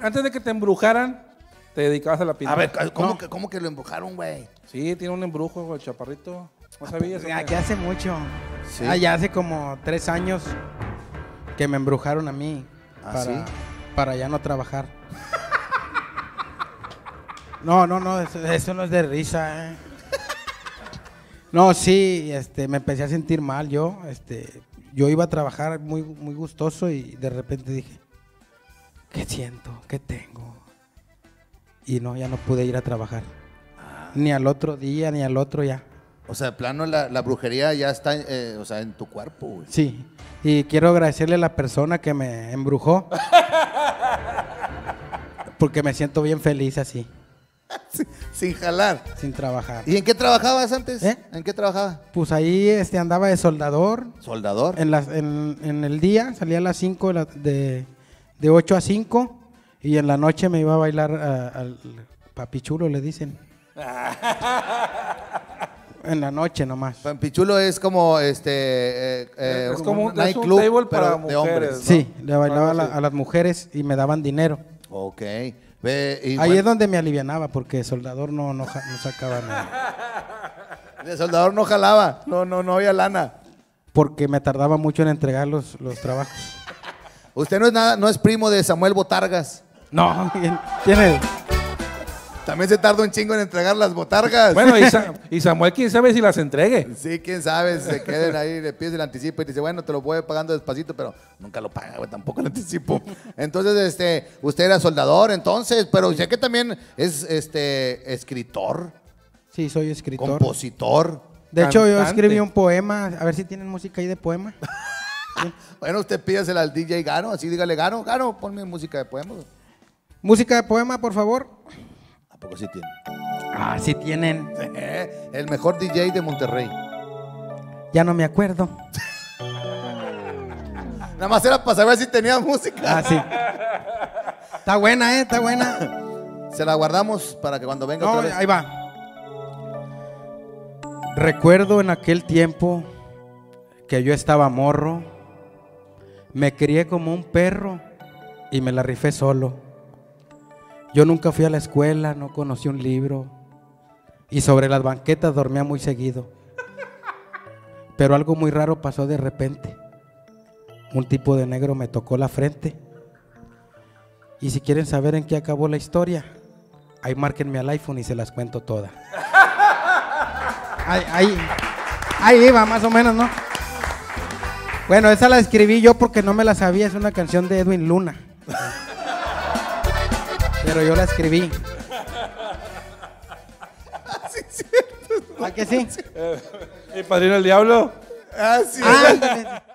antes de que te embrujaran, te dedicabas a la pintura. A ver, ¿cómo, No. que, cómo que lo embrujaron, güey? Sí, tiene un embrujo, güey, chaparrito. ¿No sabías? o Ya, qué? que hace mucho. Sí. Ah, ya hace como tres años que me embrujaron a mí ¿Ah, para, sí? para ya no trabajar. No, no, no, eso, eso no es de risa, ¿eh? No, sí, este, me empecé a sentir mal yo, este, yo iba a trabajar muy, muy gustoso y de repente dije, ¿qué siento? ¿Qué tengo? Y no, ya no pude ir a trabajar. Ni al otro día, ni al otro ya. O sea, de plano la, la brujería ya está eh, o sea, en tu cuerpo, güey. Sí, y quiero agradecerle a la persona que me embrujó. Porque me siento bien feliz así, Sin jalar. sin trabajar. ¿Y en qué trabajabas antes? ¿Eh? ¿En qué trabajaba? Pues ahí este, andaba de soldador. Soldador. En, las, en, en el día salía a las 5 de, de, de 8 a 5 y en la noche me iba a bailar a- al papichulo, le dicen. en la noche nomás. Pichulo es como este. eh, eh, Es como un- es un nightclub, table para de mujeres. hombres. ¿no? Sí, le bailaba a, las mujeres y me daban dinero. Ok. Ve, y Ahí bueno, es donde me alivianaba porque soldador no, no, no sacaba nada. El soldador no jalaba. No, no, no había lana. Porque me tardaba mucho en entregar los, los trabajos. Usted no es nada, no es primo de Samuel Botargas. No, tiene. También se tarda un chingo en entregar las botargas. Bueno, y, Sa- y Samuel, quién sabe si las entregue. Sí, quién sabe, se queden ahí, le pides el anticipo y dice, bueno, te lo voy pagando despacito, pero nunca lo paga, güey, tampoco el anticipo. Entonces, este, usted era soldador, entonces, pero sé que también es, este, escritor, Sí, soy escritor. compositor. De hecho, yo escribí un poema. A ver si tienen música ahí de poema. Bueno, usted pídasela al DJ Gano, así dígale, Gano, Gano, ponme música de poemas. Música de poema, por favor. ¿A poco sí tiene? Ah, sí tienen. El mejor DJ de Monterrey. Ya no me acuerdo. Nada más era para saber si tenía música. Ah, sí. Está buena, ¿eh? Está buena. Se la guardamos para que cuando venga No, otra vez. ahí va. Recuerdo en aquel tiempo que yo estaba morro. Me crié como un perro y me la rifé solo. Yo nunca fui a la escuela, no conocí un libro. Y sobre las banquetas dormía muy seguido. Pero algo muy raro pasó de repente. Un tipo de negro me tocó la frente. Y si quieren saber en qué acabó la historia, ahí márquenme al iPhone y se las cuento todas. Ahí, ahí, iba, más o menos, ¿no? Bueno, esa la escribí yo porque no me la sabía, es una canción de Edwin Luna. Pero yo la escribí. ¿A que sí? ¿El padrino del diablo? Ah, sí. Ándale.